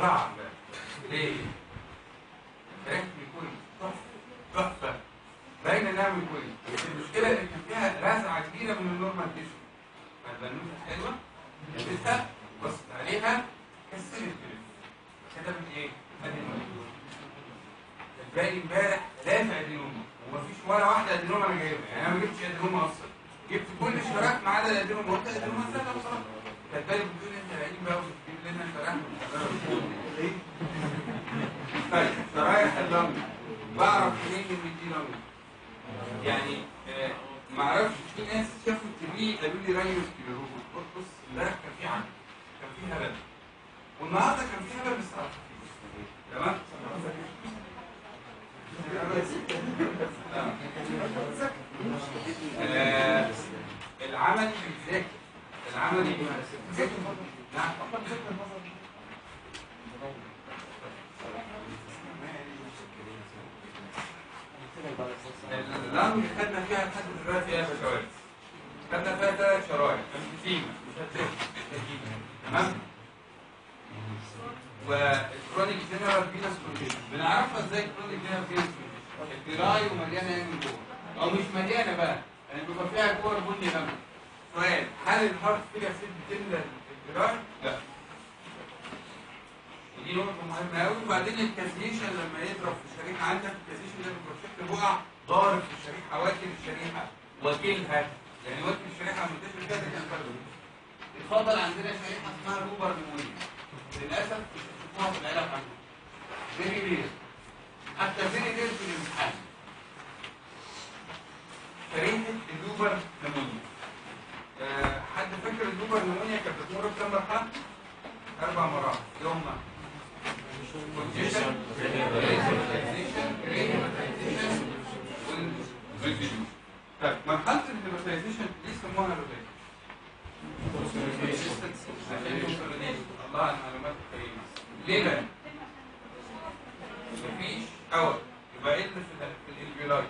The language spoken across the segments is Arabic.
امبارح ليه؟ الفراخ بيكون تحفة. تحفه باين إنها بيكون. المشكلة إن فيها رزعة كبيرة من النورمال تيشو فالبنوته حلوة. لبستها بصت عليها كسرت كده كتبت إيه؟ ادينوما الباقي إمبارح ثلاثة ادينوما ومفيش ولا واحدة ادينوما أنا جايبها. يعني أنا ما جبتش ادينوما أصلا. جبت كل الشرايح ما عدا الادينوما قلت الادينوما ثلاثة بصراحة. كانت بالي بتقول انت قاعدين بقى لنا شرايح طيب شرايح اللنج بعرف منين إن دي لنج يعني آه ما أعرفش في ناس شافوا التي في قالوا لي رانيوس كيلوروبوس بص بص امبارح كان في عندي كان في هبل. والنهاردة كان في هبل بس تمام آه، العمل بيذاكر العمل بيذاكر نعم ال lung خدنا فيها لحد دلوقتي إيه يا باشوات خدنا فيها ثلاث شرايح emphysema مش هتفهم تمام وال chronic general venous congestion بنعرفها إزاي ال chronic general venous الدراي ومليانة من جوه. أو مش مليانة بقى يعني بيبقى فيها جوه بني لبن سؤال هل الهارت فيلير سيل بتملى الدراي؟ لا. ودي نقطة مهمة قوي وبعدين الكازيشن لما يضرب في الشريحة عندك الكازيشن ده البروجكت بقع ضارب في الشريحة واكل الشريحة. واكلها يعني واكل الشريحة منتشر كده كان فرق اتفضل عندنا شريحة اسمها روبر نمونيا. للأسف مش هتشوفوها في العلاج عندنا. حتى very rare في الامتحان شريحة ال lobar pneumonia أه حد فاكر ال lobar pneumonia كانت بتمر بكام مرحلة؟ أربع مراحل يوم congestion, red hepatization, gray hepatization, وال resolution. طيب مرحلة ال hepatization ليه سموها hepatization؟ الله على المعلومات الكريمة. ليه بقى؟ مفيش هواء يبقى إيه اللي في ال- في ال alveoli؟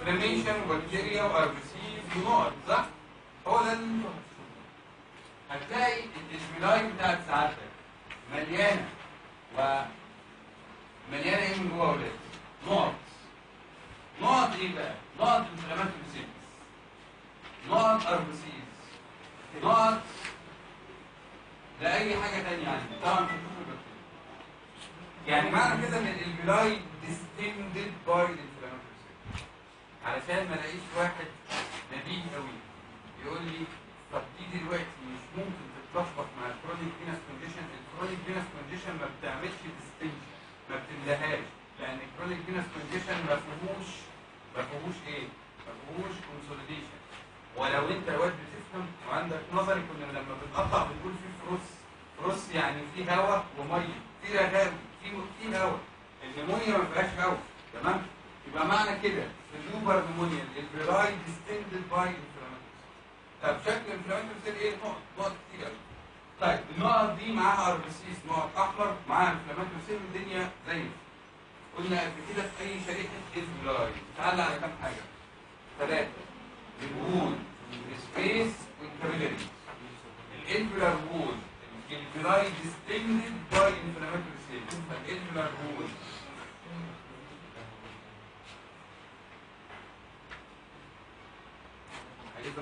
inflammation وبكتيريا و RBCs ونقط صح؟ هو ده اللي. هتلاقي ال alveoli بتاعت سعادتك مليانه و مليانه إيه من جوه يا ولاد؟ نقط نقط إيه بقى؟ نقط inflammatory cells نقط RBCs نقط لأي حاجة تانية عندي طبعا يعني معنى كده إن ال alveoli distended by علشان ما الاقيش واحد نبيه قوي. يقول لي طب دي دلوقتي مش ممكن تتلخبط مع ال chronic venous congestion ال chronic venous congestion ما بتعملش distension ما بتملاهاش لأن ال chronic venous congestion ما فيهوش ما فيهوش إيه؟ ما فيهوش consolidation ولو أنت يا واد بتفهم وعندك نظري كنا لما بنقطع بنقول في froth froth يعني في هواء وميه في رغاوي في في هواء ال pneumonia ما فيهاش هواء تمام يبقى معنى كده ال lobar pneumonia ال alveoli distended by inflammatory طب شكل ال inflammatory cell إيه؟ نقط نقط كتير قوي طيب النقط دي معاها RBCs نقط أحمر معاها inflammatory cell الدنيا زي. قلنا قبل كده في أي شريحة ال alveoli تعالى على كام حاجة. ثلاثة ال wall ال space وال capillary. ال alveolar wall ال alveoli distended by inflammatory cell فال alveolar wall إيه؟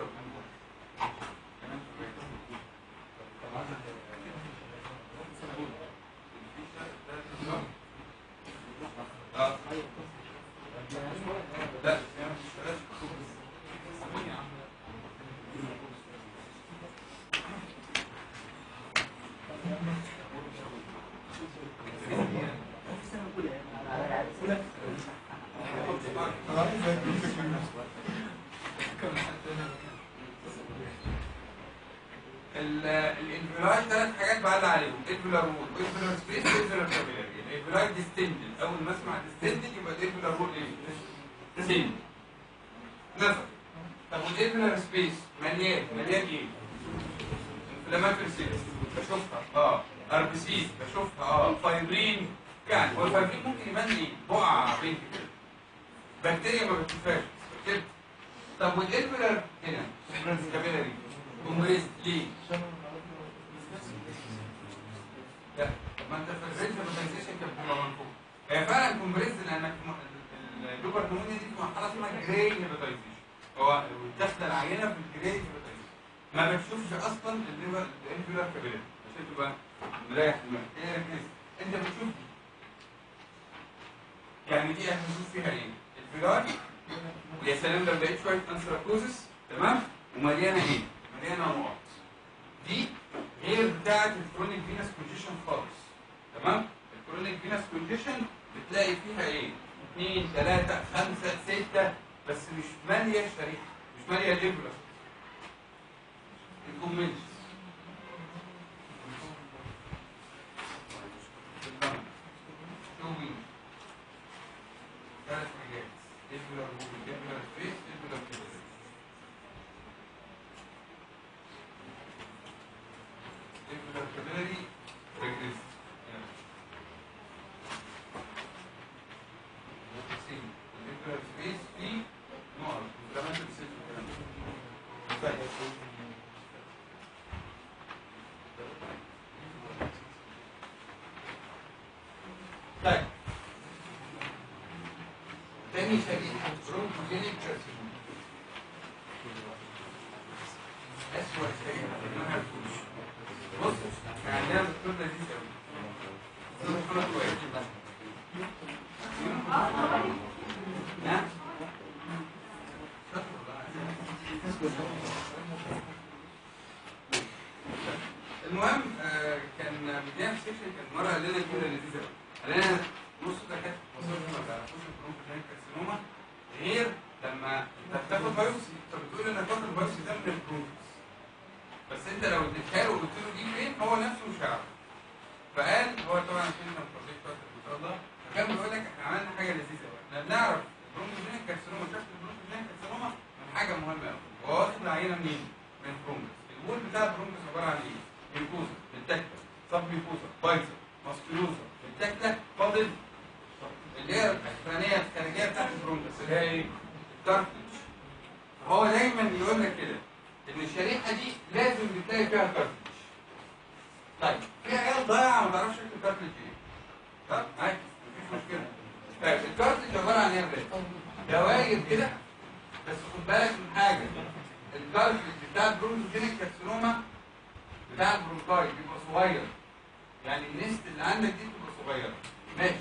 الانفلاج ثلاث حاجات بعلق عليهم. انفلار وول انفلار سبيس انفلار كابيلاري الانفلاج ديستندد أول ما أسمع ديستندد يبقى الانفلار إيه؟ ديستندد نفر طب والانفلار سبيس مليان. مليان إيه؟ انفلاماتوري سيلز بشوفها. آه. اربسيس بشوفها. آه. فايبرين يعني هو الفايبرين ممكن يبان إيه؟ بقعه كده. بكتيريا ما بتشوفهاش. طب والانفلار هنا كابيلاري كومبريس ليه؟ لا طب ما انت في الرينج هيباتايزيشن كانت بتبقى منفوخه هي فعلا كومبريس لانك م- ال- اللوبر نمونيا دي في مرحله اسمها جراي هيباتايزيشن هو بتاخد العينه في الجراي هيباتايزيشن ما بتشوفش أصلا الليفر الانفيولار كابيلاري عشان تبقى مريح دماغك هي ركز انت بتشوف دي يعني دي إحنا بنشوف فيها إيه؟ الفيلار يا سلام لو لقيت شوية انسراكوزس تمام ومليانه إيه؟ مليانة نقط دي غير بتاعة الكرونيك فينس كونجيشن خالص تمام؟ الكرونيك فينس كونجيشن بتلاقي فيها إيه؟ 2 3 5 6 بس مش مالية شريحة مش مالية ليبرا تاني شريحة برونكوجينيك كارسينوما أسوأ o que ninguém olha sujar. ما شكل ال cartilage إيه طب عادي مفيش مشكلة. طيب ال cartilage عبارة عن إيه يا؟ دواير كده بس خد بالك من حاجة. ال cartilage بتاع ال bronchogenic carcinoma بتاع ال bronchi بيبقى صغير. يعني ال nest اللي عندك دي بتبقى صغيرة. ماشي.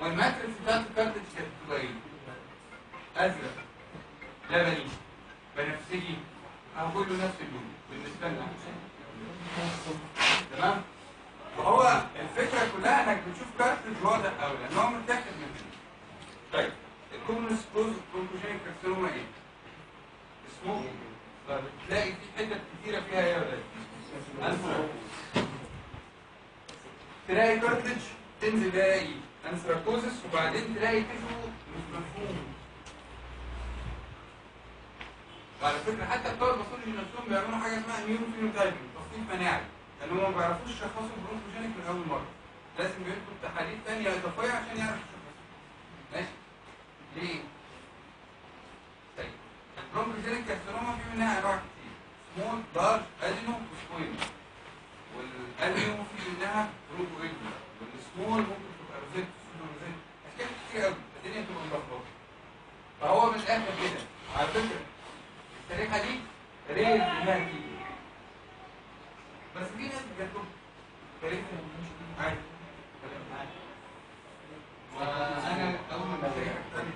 وال matrix بتاعت ال cartilage كانت بتبقى إيه؟ أزرق لبني بنفسجي. كله نفس اللون بالنسبة لنا. تمام؟ فهو الفكرة كلها إنك بتشوف كارتلج واضح قوي لأن هو متاخد من كده طيب الكومنس بروز بروكوجينيك كارسينوما إيه؟ اسمه بتلاقي في حتت كتيرة فيها إيه يا ولاد؟ أنسر. تلاقي كارتلج تنزل تلاقي انسراكوزس وبعدين تلاقي تيشو مش مفهوم وعلى فكرة حتى بتوع ال pathology نفسهم بيعملوا حاجة اسمها immunophenotyping تصنيف مناعي لأن هم ما بيعرفوش يشخصوا ال bronchogenic من أول مرة. لازم بيدخل تحاليل ثانية اضافيه عشان يعرف يشخصها. ماشي؟ ليه؟ طيب منها small large adeno منها والسمول ممكن تبقى قوي الدنيا بتبقى فهو كده. على فكرة الشريحه دي ريت انها تيجي بس في ناس بتجرب تاريخ عادي وأنا اول ما الشريحه الثانية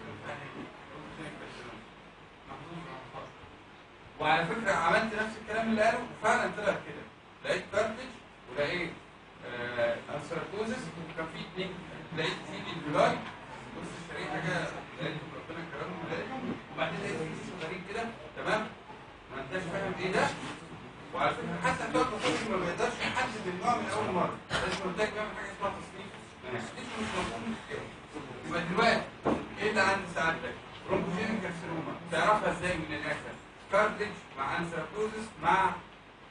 وعلى فكره عملت نفس الكلام اللي قاله وفعلا طلع كده لقيت cartilage ولقيت آه anthracosis وكان في اثنين لقيت سيدي ال alveoli بص الشريحه كده لقيت ربنا كرمه ولقيت وبعدين لقيت في غريب كده تمام ما انتش فاهم إيه ده وعلى فكره حتى بتوع التصنيف ما بيقدرش يحدد النوع من اول مره لازم يعمل حاجة اسمها تصنيف. التصنيف مش مفهوم كده يبقى دلوقتي إيه اللي عند سعادتك bronchogenic carcinoma تعرفها إزاي من الآخر؟ cartilage مع anthracosis مع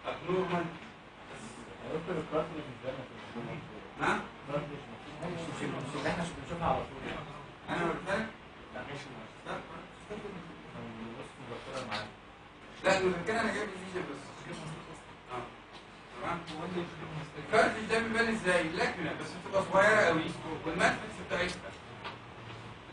abnormal دكتور ال cartilage إزاي نعم ال cartilage مش مش إحنا بنشوفها على طول أنا قلت لك. لا ماشي لا لا المذكره أنا جايب بس. تمام؟ ال cartilage ده بيبان إزاي؟ لكنه بس بتبقى صغيرة قوي. وال matrix بتاعتها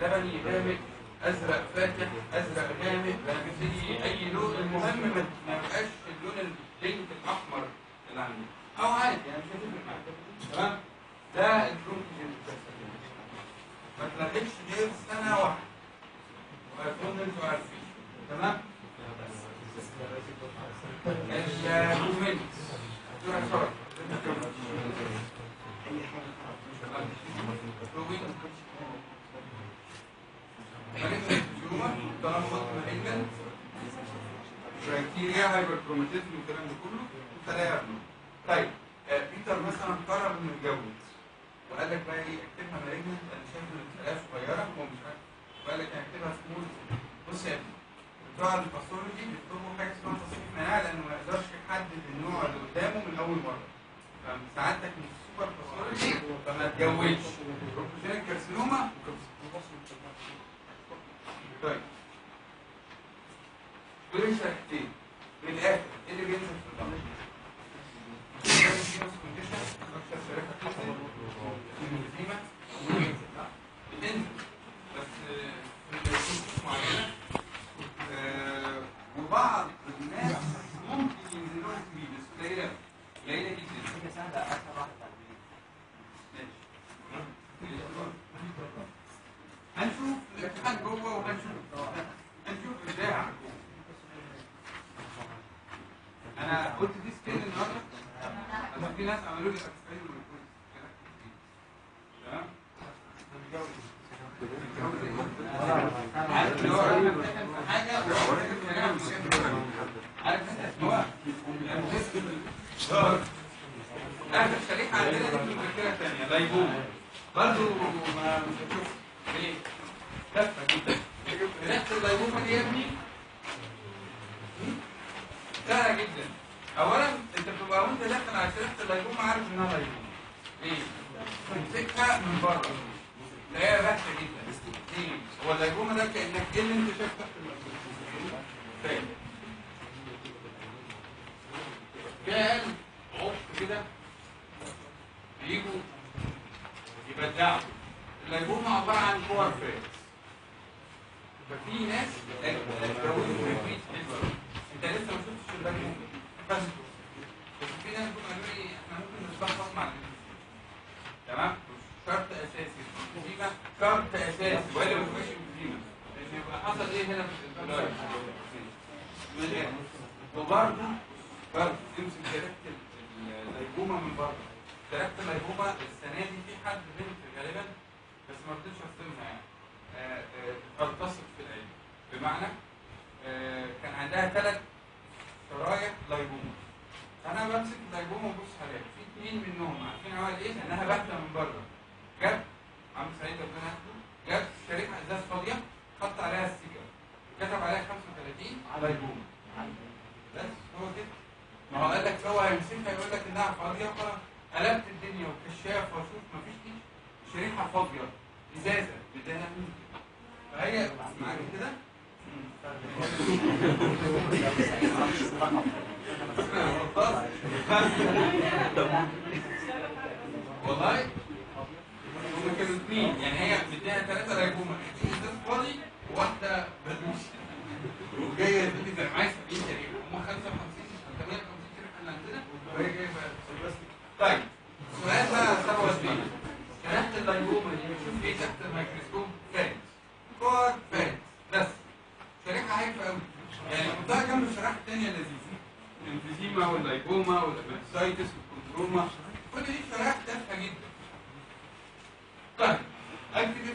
لبني غامق أزرق فاتح أزرق غامق. بنفسجي أي لون المهم ما يبقاش اللون ال pink الأحمر. اللي عندي أو عادي يعني مش هتفرق معاك. تمام؟ ده ال bronchogenic ما تلاقيش غير سنة واحدة. وهتكون أنتوا عارفين تمام ال comments criteria hyperchromatism والكلام ده كله فلا يبنوا طيب بيتر مثلا قرر انه يجود وقال لك بقى إيه اكتبها malignant أنا شايف ان الخلايا صغيره هو مش عارف وقال لك هكتبها سمول بص يا ابني بتوع ال pathology بيكتبوا حاجة اسمها تصحيح مناعه لأنه ما يقدرش يحدد النوع اللي قدامه من أول مرة. فسعادتك مش super pathology فما تجوزش بروكوجينيك كارسينوما طيب دول شركتين من الآخر إيه اللي بينزل في الضغط؟ بتنزل بس آه، في ظروف معينه آه، وبعض الناس ممكن ينزل لهم فيه بس قليله قليله جدا حاجة سهله اسهل واحد تعمليه هنشوف الامتحان جوه وهنشوف هنشوف إزاي أنا قلت دي سكيل النهارده في ناس عملوا لي والكورس تمام عارف اللي هو حاجة عارف انت هو اخر شريحه عندنا دي من مذكره ثانية لايبوما برضه ما هتشوف ليه؟ Ja, dann. ففي ناس اتجوزوا حلوة انت لسه ما شفتش اللايبوما بس في ناس قالوا لي إحنا ممكن مع. تمام شرط اساسي شرط أساسي ولا ما لأن يبقى حصل إيه هنا في وبرضه برضه تمسك تركت اللايبوما من بره تركت اللايبوما السنة دي في حد بنت غالبا بس ما رضيتش ارسمها يعني آه، آه، ارتصت في العين بمعنى آه، كان عندها ثلاث شرايح لايبوما أنا بمسك اللايبوما وبص عليها. في اثنين منهم عارفين عمل إيه؟ لأنها باهته من بره. جاب عم سعيد ربنا يحفظه جاب شريحة إزاز فاضية حط عليها السيجاره كتب عليها 35 لايبوما بس هو كده. ما هو قال لك هو هيمسكها يقول لك إنها فاضية خلاص قلبت الدنيا وكشاف وأشوف مفيش شريحة فاضية إزازة مين فهي معاك كده؟ والله هما كانوا اثنين يعني هي مديها لي ده معايا 70 تقريبا هم 55 58 شريحه اللي عندنا وهي بقى طيب سؤال بقى 27 شريحه ال lipoma دي بتشوف إيه تحت الميكروسكوب fat core fat بس شريحه هايفه قوي يعني الشرائح الثانية لذيذه ال emphysema وال lipoma وال appendicitis وال chondroma كل دي شرائح تافهة جدا. طيب اكتب